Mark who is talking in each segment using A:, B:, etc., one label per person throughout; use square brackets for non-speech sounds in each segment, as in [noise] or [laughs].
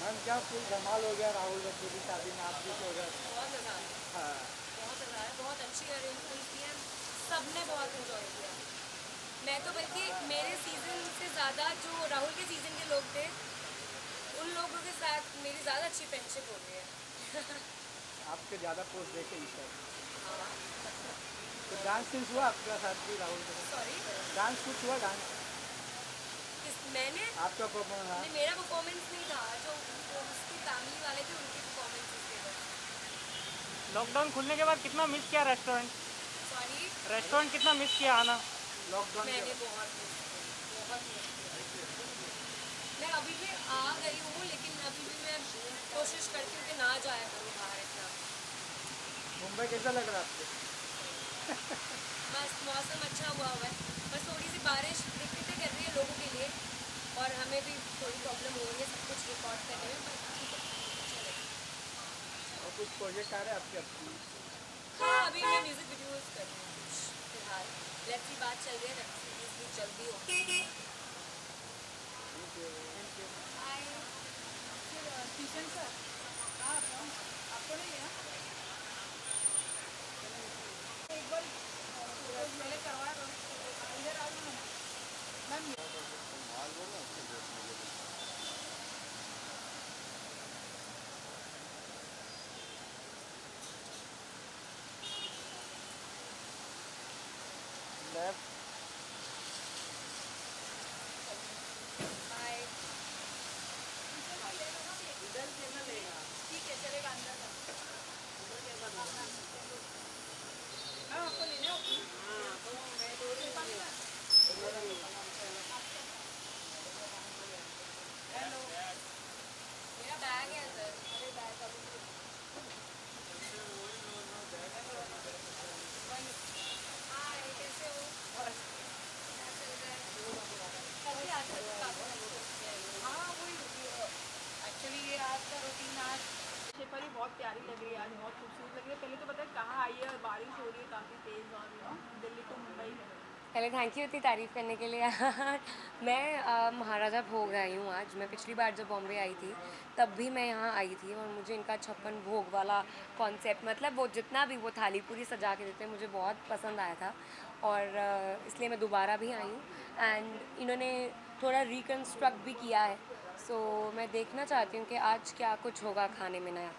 A: Ma'am क्या full धमाल हो। गया राहुल बच्चे की शादी में आप भी हो गया
B: बहुत अच्छी अरेंजमेंट की सबने बहुत एंजॉय किया। मैं तो बल्कि मेरे सीज़न से ज़्यादा जो राहुल के सीज़न के लोग थे उन लोगों के साथ मेरी ज़्यादा अच्छी फ्रेंडशिप हो गई है।
A: आपके ज़्यादा पोस्ट देखे इस टाइम तो डांस सीन्स हुआ आपके साथ भी राहुल के साथ?
B: सॉरी
A: डांस कुछ हुआ डांस
B: इस मैंने
A: आपका परफॉर्मेंस हाँ।
B: नहीं मेरा परफॉर्मेंस नहीं था जो जो उसकी फैमिली वाले थे उनके परफॉर्मेंस थे
C: लॉकडाउन खुलने के बाद कितना मिस किया रेस्टोरेंट
B: सॉरी
C: रेस्टोरेंट कितना मिस किया आना?
A: लॉकडाउन
B: मैंने बहुत बहुत मैं अभी भी आ गई हूँ लेकिन अभी भी मैं कोशिश करती हूँ कि ना जाया करूँ बाहर इतना।
A: मुंबई कैसा लग रहा है आपको?
B: बस मौसम अच्छा हुआ हुआ है। बस थोड़ी सी बारिश दिक्कतें कर रही है लोगों के लिए और हमें भी थोड़ी प्रॉब्लम हो रही है सब कुछ रिकॉर्ड करने में है
A: और कुछ प्रोजेक्ट आ रहे हैं आपके
B: हाँ अभी मैं म्यूज़िक वीडियोस कर रही हूँ कुछ फ़िलहाल। लेट्स सी बात चल रही है वेब सीरीज़ भी होगी.
D: किशन सर आप आपको नहीं है? एक बार पहले करवा दो इधर आ जाओ मैम
A: लेफ़्ट
B: Bye.
D: ठीक है चलेगा अंदर का मैम आपको लेने हो हेलो
B: मेरा बैग है अंदर अरे बैग अभी हाय कैसे हो क्या चल रहा है कभी आ सकते हो आप?
D: हाँ वही एक्चुअली ये आज का रूटीन आज शेफाली बहुत प्यारी लग रही है आज बहुत खूबसूरत लग रही है। पहले तो पता है कहाँ आई है और बारिश हो रही है, काफ़ी तेज़ और दिल्ली टू मुंबई है।
B: पहले थैंक यू इतनी तारीफ़ करने के लिए। [laughs] मैं महाराजा भोग आई हूँ आज। मैं पिछली बार जब बॉम्बे आई थी, तब भी मैं यहाँ आई थी और मुझे इनका छप्पन भोग वाला कॉन्सेप्ट मतलब वो जितना भी वो थाली पूरी सजा के देते मुझे बहुत पसंद आया था। और इसलिए मैं दोबारा भी आई हूँ। एंड इन्होंने थोड़ा रिकन्स्ट्रक्ट भी किया है। सो so, मैं देखना चाहती हूँ कि आज क्या कुछ होगा खाने में नया।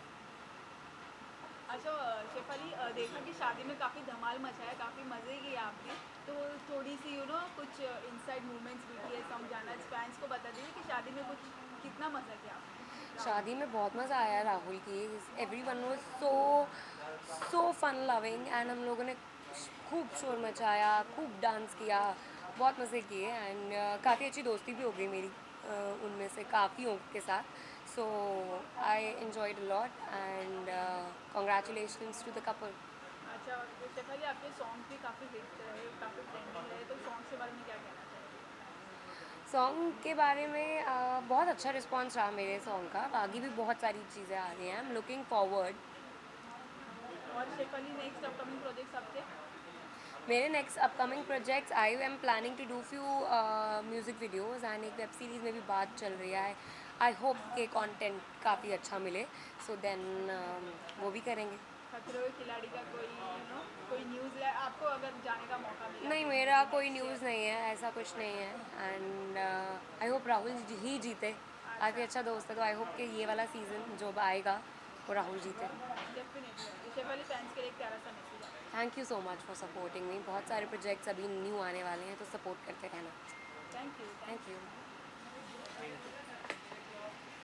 D: अच्छा शेफाली अ, देखा कि शादी में काफ़ी धमाल मचा है काफ़ी मज़े की आपकी। तो थोड़ी सी यू नो कुछ इनसाइड मूवमेंट्स भी किए समझाना फैंस को बता दीजिए कि शादी में कुछ कितना मज़ा किया
B: शादी में बहुत मज़ा आया राहुल की। Everyone was so so fun loving and हम लोगों ने खूब शोर मचाया खूब डांस किया बहुत मज़े किए एंड काफ़ी अच्छी दोस्ती भी हो गई मेरी। उनमें से काफ़ी के साथ। So I enjoyed lot and congratulation to the couple
D: अच्छा आपके सॉन्ग भी काफ़ी हिट रहे काफ़ी ट्रेंडिंग रहे तो सॉन्ग्स के बारे में क्या कहना
B: सॉन्ग के बारे में uh, बहुत अच्छा रिस्पॉन्स रहा मेरे सॉन्ग का। आगे भी बहुत सारी चीज़ें आ रही हैं। आई एम लुकिंग फॉरवर्ड
D: और शेफाली नेक्स्ट अपकमिंग प्रोजेक्ट्स आपके?
B: मेरे next upcoming projects I am planning to do few music videos and एक वेब सीरीज़ में भी बात चल रही है। आई होप के कंटेंट काफ़ी अच्छा मिले। सो so देन uh, वो भी करेंगे।
D: खिलाड़ी का कोई नो कोई न्यूज़ है? आपको अगर जाने का मौका मिला?
B: नहीं मेरा कोई न्यूज़ नहीं है ऐसा कुछ नहीं है। And I hope Rahul ji- ही जीते। काफ़ी अच्छा दोस्त है तो आई होप कि ये वाला सीज़न जो आएगा वो राहुल जीते।
D: डेफिनेटली फैंस के लिए
B: thank you so much for supporting me बहुत सारे प्रोजेक्ट्स अभी न्यू आने वाले हैं तो सपोर्ट करते रहना।
D: Thank you
B: thank you